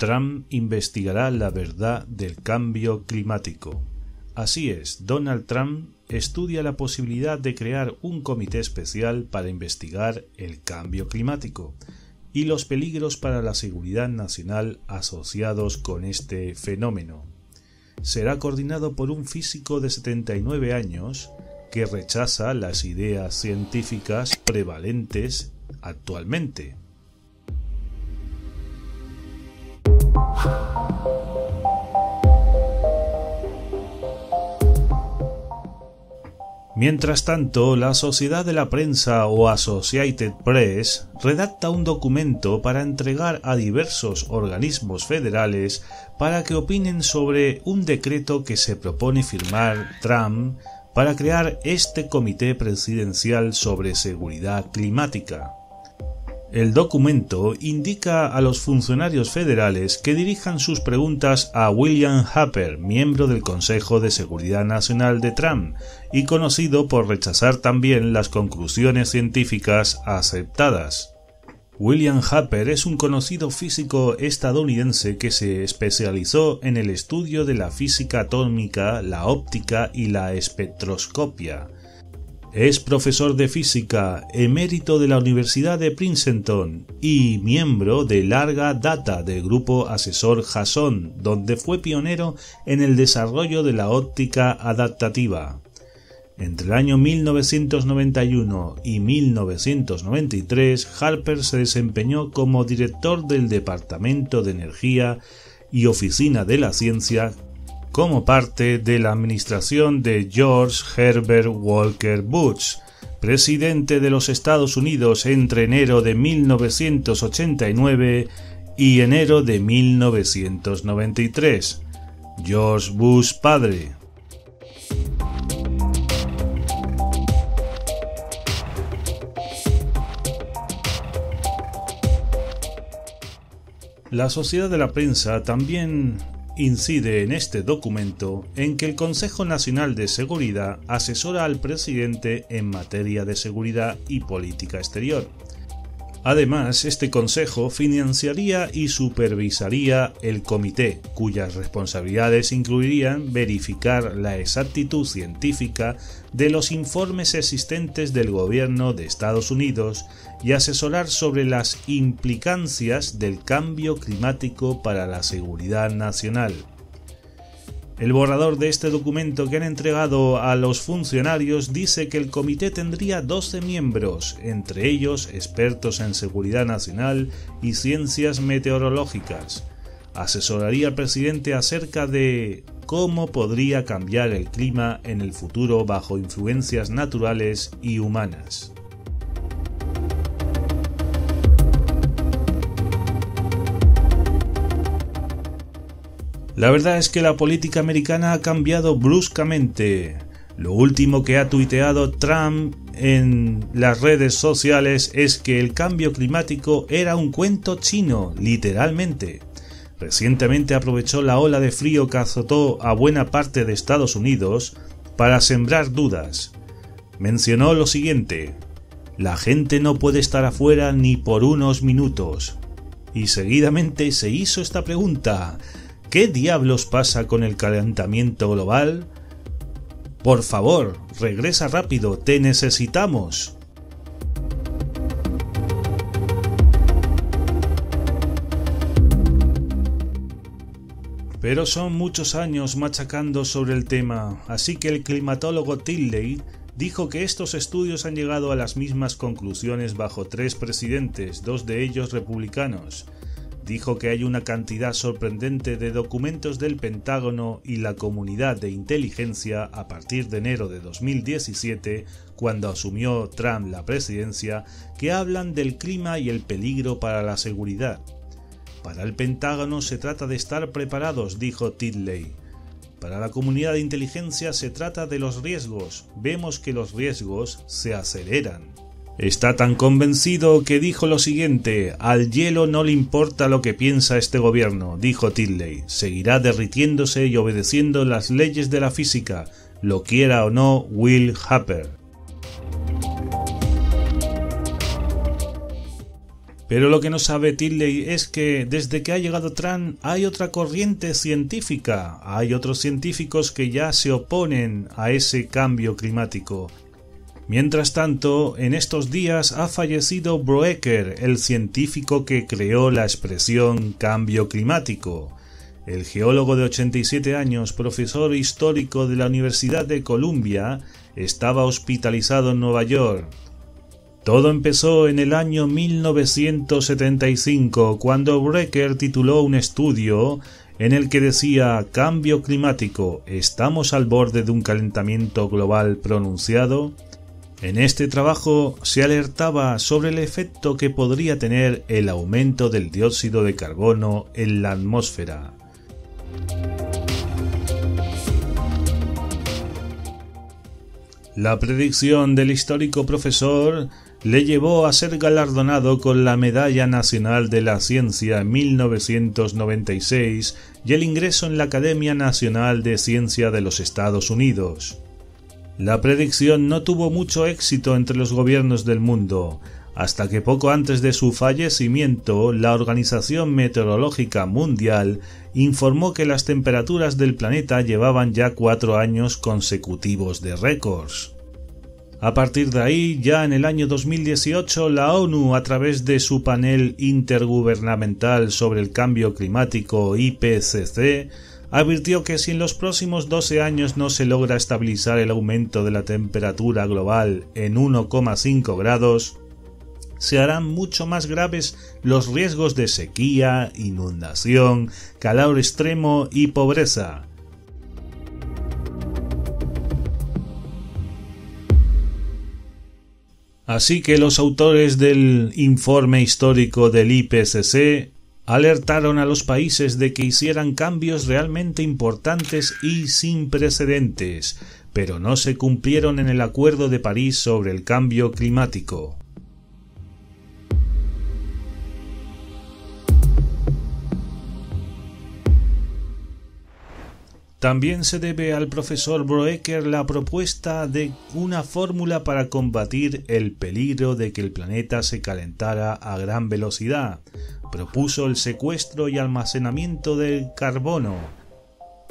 Trump investigará la verdad del cambio climático. Así es, Donald Trump estudia la posibilidad de crear un comité especial para investigar el cambio climático y los peligros para la seguridad nacional asociados con este fenómeno. Será coordinado por un físico de 79 años que rechaza las ideas científicas prevalentes actualmente. Mientras tanto, la Sociedad de la Prensa o Associated Press redacta un documento para entregar a diversos organismos federales para que opinen sobre un decreto que se propone firmar Trump para crear este Comité Presidencial sobre Seguridad Climática. El documento indica a los funcionarios federales que dirijan sus preguntas a William Happer, miembro del Consejo de Seguridad Nacional de Trump y conocido por rechazar también las conclusiones científicas aceptadas. William Happer es un conocido físico estadounidense que se especializó en el estudio de la física atómica, la óptica y la espectroscopia es profesor de física emérito de la Universidad de Princeton y miembro de larga data del grupo asesor Jason, donde fue pionero en el desarrollo de la óptica adaptativa. Entre el año 1991 y 1993, Harper se desempeñó como director del Departamento de Energía y Oficina de la Ciencia como parte de la administración de George Herbert Walker Bush, presidente de los Estados Unidos entre enero de 1989 y enero de 1993. George Bush padre. La Sociedad de la Prensa también incide en este documento en que el Consejo Nacional de Seguridad asesora al presidente en materia de seguridad y política exterior. Además, este Consejo financiaría y supervisaría el comité, cuyas responsabilidades incluirían verificar la exactitud científica de los informes existentes del gobierno de Estados Unidos y asesorar sobre las implicancias del cambio climático para la seguridad nacional. El borrador de este documento que han entregado a los funcionarios dice que el comité tendría 12 miembros, entre ellos expertos en seguridad nacional y ciencias meteorológicas. Asesoraría al presidente acerca de cómo podría cambiar el clima en el futuro bajo influencias naturales y humanas. La verdad es que la política americana ha cambiado bruscamente. Lo último que ha tuiteado Trump en las redes sociales es que el cambio climático era un cuento chino, literalmente. Recientemente aprovechó la ola de frío que azotó a buena parte de Estados Unidos para sembrar dudas. Mencionó lo siguiente, la gente no puede estar afuera ni por unos minutos. Y seguidamente se hizo esta pregunta, ¿Qué diablos pasa con el calentamiento global? Por favor, regresa rápido, te necesitamos. Pero son muchos años machacando sobre el tema, así que el climatólogo Tilley dijo que estos estudios han llegado a las mismas conclusiones bajo tres presidentes, dos de ellos republicanos, dijo que hay una cantidad sorprendente de documentos del Pentágono y la comunidad de inteligencia a partir de enero de 2017, cuando asumió Trump la presidencia, que hablan del clima y el peligro para la seguridad. Para el Pentágono se trata de estar preparados, dijo Tidley. Para la comunidad de inteligencia se trata de los riesgos. Vemos que los riesgos se aceleran. Está tan convencido que dijo lo siguiente, al hielo no le importa lo que piensa este gobierno, dijo Tidley, seguirá derritiéndose y obedeciendo las leyes de la física, lo quiera o no Will Happer. Pero lo que no sabe Tilley es que desde que ha llegado Trump hay otra corriente científica, hay otros científicos que ya se oponen a ese cambio climático. Mientras tanto, en estos días ha fallecido Broecker, el científico que creó la expresión cambio climático. El geólogo de 87 años, profesor histórico de la Universidad de Columbia, estaba hospitalizado en Nueva York. Todo empezó en el año 1975, cuando Brecker tituló un estudio en el que decía Cambio climático, ¿estamos al borde de un calentamiento global pronunciado? En este trabajo se alertaba sobre el efecto que podría tener el aumento del dióxido de carbono en la atmósfera. La predicción del histórico profesor le llevó a ser galardonado con la Medalla Nacional de la Ciencia en 1996 y el ingreso en la Academia Nacional de Ciencia de los Estados Unidos. La predicción no tuvo mucho éxito entre los gobiernos del mundo, hasta que poco antes de su fallecimiento la Organización Meteorológica Mundial informó que las temperaturas del planeta llevaban ya cuatro años consecutivos de récords. A partir de ahí, ya en el año 2018, la ONU, a través de su panel intergubernamental sobre el cambio climático IPCC, advirtió que si en los próximos 12 años no se logra estabilizar el aumento de la temperatura global en 1,5 grados, se harán mucho más graves los riesgos de sequía, inundación, calor extremo y pobreza. Así que los autores del informe histórico del IPCC alertaron a los países de que hicieran cambios realmente importantes y sin precedentes, pero no se cumplieron en el Acuerdo de París sobre el cambio climático. También se debe al profesor Broecker la propuesta de una fórmula para combatir el peligro de que el planeta se calentara a gran velocidad. Propuso el secuestro y almacenamiento del carbono,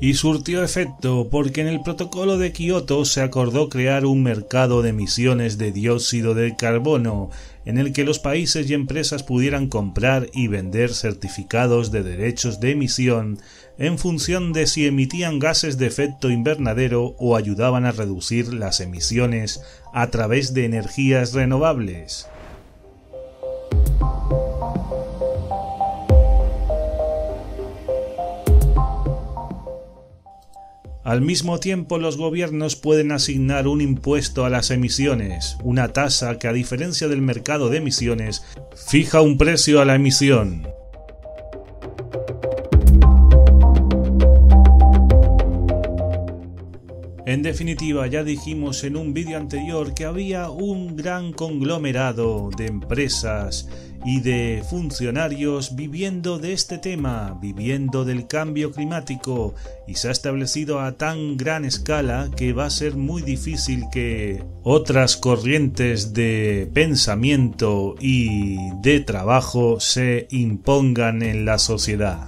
y surtió efecto porque en el protocolo de Kioto se acordó crear un mercado de emisiones de dióxido de carbono en el que los países y empresas pudieran comprar y vender certificados de derechos de emisión en función de si emitían gases de efecto invernadero o ayudaban a reducir las emisiones a través de energías renovables. Al mismo tiempo, los gobiernos pueden asignar un impuesto a las emisiones, una tasa que a diferencia del mercado de emisiones, fija un precio a la emisión. Definitiva, ya dijimos en un vídeo anterior que había un gran conglomerado de empresas y de funcionarios viviendo de este tema, viviendo del cambio climático, y se ha establecido a tan gran escala que va a ser muy difícil que otras corrientes de pensamiento y de trabajo se impongan en la sociedad.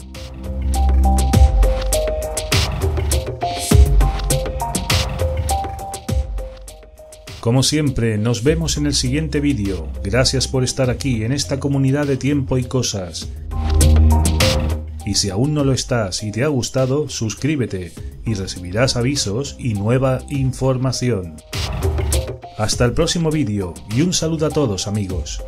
Como siempre, nos vemos en el siguiente vídeo. Gracias por estar aquí en esta comunidad de tiempo y cosas. Y si aún no lo estás y te ha gustado, suscríbete y recibirás avisos y nueva información. Hasta el próximo vídeo y un saludo a todos amigos.